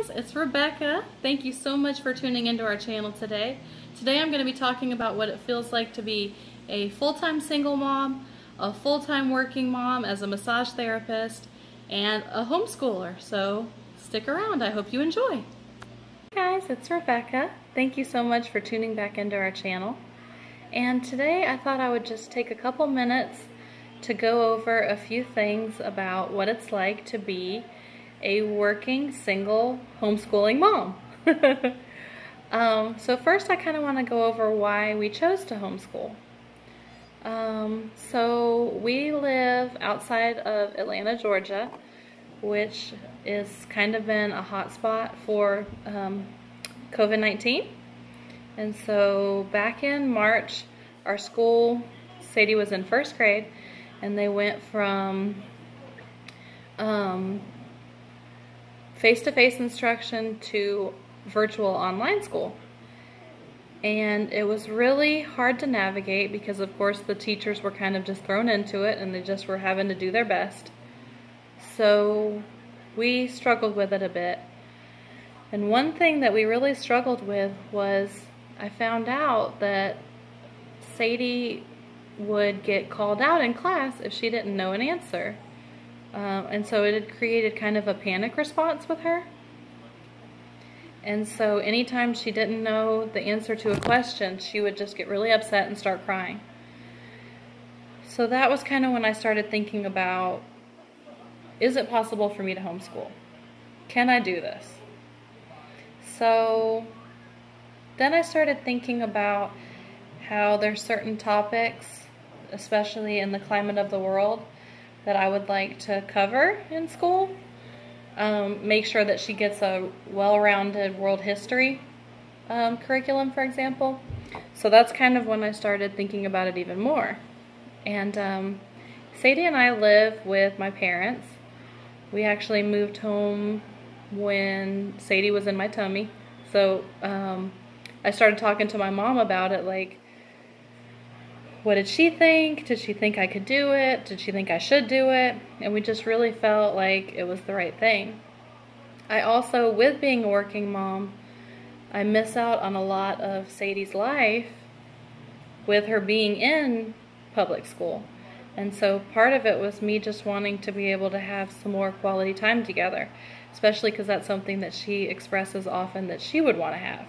guys, it's Rebecca. Thank you so much for tuning into our channel today. Today I'm going to be talking about what it feels like to be a full-time single mom, a full-time working mom as a massage therapist, and a homeschooler. So stick around. I hope you enjoy. Hey guys, it's Rebecca. Thank you so much for tuning back into our channel. And today I thought I would just take a couple minutes to go over a few things about what it's like to be a working single homeschooling mom. um, so first I kind of want to go over why we chose to homeschool. Um, so we live outside of Atlanta, Georgia, which is kind of been a hotspot for um, COVID-19. And so back in March, our school, Sadie was in first grade, and they went from um, face-to-face -face instruction to virtual online school. And it was really hard to navigate because of course the teachers were kind of just thrown into it and they just were having to do their best. So we struggled with it a bit. And one thing that we really struggled with was I found out that Sadie would get called out in class if she didn't know an answer. Um, and so it had created kind of a panic response with her. And so anytime she didn't know the answer to a question, she would just get really upset and start crying. So that was kind of when I started thinking about, is it possible for me to homeschool? Can I do this? So then I started thinking about how there's certain topics, especially in the climate of the world, that I would like to cover in school. Um, make sure that she gets a well-rounded world history um, curriculum, for example. So that's kind of when I started thinking about it even more. And um, Sadie and I live with my parents. We actually moved home when Sadie was in my tummy. So um, I started talking to my mom about it, like, what did she think? Did she think I could do it? Did she think I should do it? And we just really felt like it was the right thing. I also, with being a working mom, I miss out on a lot of Sadie's life with her being in public school. And so part of it was me just wanting to be able to have some more quality time together, especially because that's something that she expresses often that she would want to have.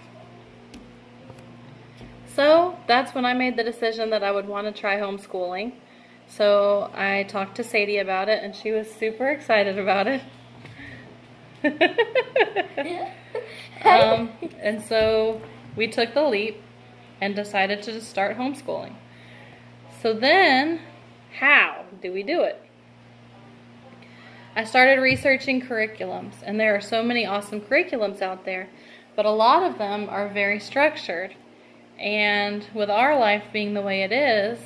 So that's when I made the decision that I would want to try homeschooling. So I talked to Sadie about it and she was super excited about it. um, and so we took the leap and decided to start homeschooling. So then, how do we do it? I started researching curriculums, and there are so many awesome curriculums out there, but a lot of them are very structured. And with our life being the way it is,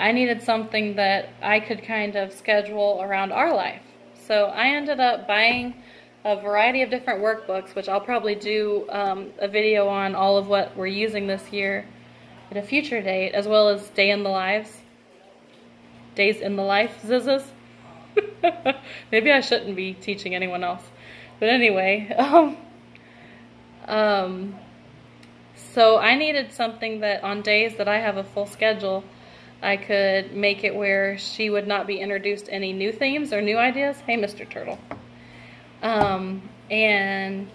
I needed something that I could kind of schedule around our life. So I ended up buying a variety of different workbooks, which I'll probably do um, a video on all of what we're using this year at a future date, as well as Day in the Lives. Days in the Life, zizzes. Maybe I shouldn't be teaching anyone else. But anyway, um, um, so I needed something that on days that I have a full schedule, I could make it where she would not be introduced any new themes or new ideas. Hey, Mr. Turtle. Um, and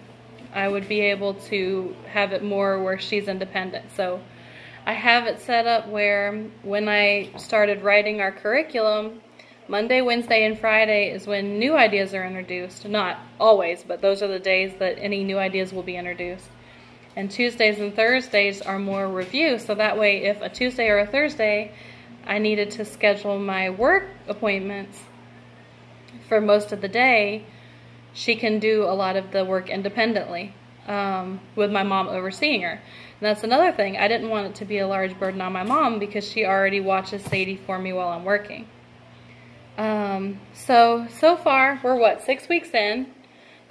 I would be able to have it more where she's independent. So I have it set up where when I started writing our curriculum, Monday, Wednesday, and Friday is when new ideas are introduced. Not always, but those are the days that any new ideas will be introduced. And Tuesdays and Thursdays are more review. So that way, if a Tuesday or a Thursday, I needed to schedule my work appointments for most of the day, she can do a lot of the work independently um, with my mom overseeing her. And that's another thing. I didn't want it to be a large burden on my mom because she already watches Sadie for me while I'm working. Um, so, so far, we're what, six weeks in.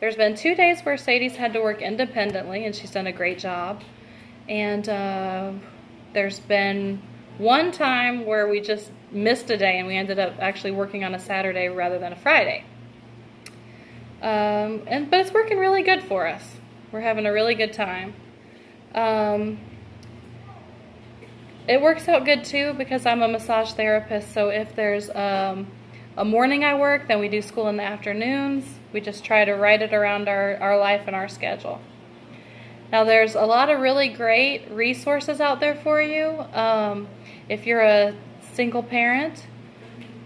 There's been two days where Sadie's had to work independently, and she's done a great job. And uh, there's been one time where we just missed a day, and we ended up actually working on a Saturday rather than a Friday. Um, and but it's working really good for us. We're having a really good time. Um, it works out good too because I'm a massage therapist. So if there's um, a morning I work, then we do school in the afternoons. We just try to write it around our, our life and our schedule. Now there's a lot of really great resources out there for you. Um, if you're a single parent,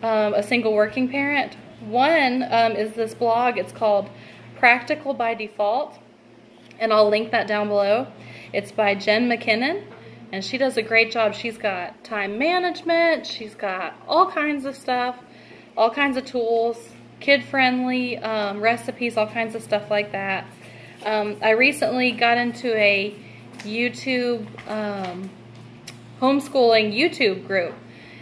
um, a single working parent, one um, is this blog. It's called Practical by Default, and I'll link that down below. It's by Jen McKinnon, and she does a great job. She's got time management, she's got all kinds of stuff, all kinds of tools, kid-friendly um, recipes, all kinds of stuff like that. Um, I recently got into a YouTube um, homeschooling YouTube group,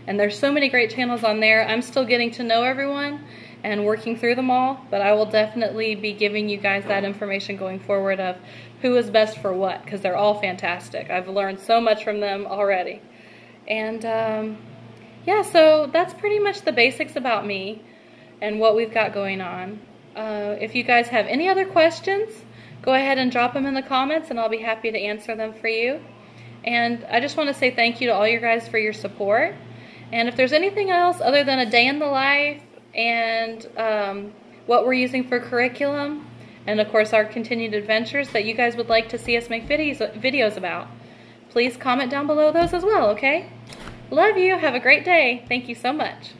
and there's so many great channels on there. I'm still getting to know everyone and working through them all, but I will definitely be giving you guys that information going forward of who is best for what, because they're all fantastic. I've learned so much from them already. And um, yeah, so that's pretty much the basics about me and what we've got going on. Uh, if you guys have any other questions, go ahead and drop them in the comments and I'll be happy to answer them for you. And I just want to say thank you to all you guys for your support. And if there's anything else other than a day in the life and um, what we're using for curriculum, and of course our continued adventures that you guys would like to see us make videos, videos about, please comment down below those as well, okay? Love you. Have a great day. Thank you so much.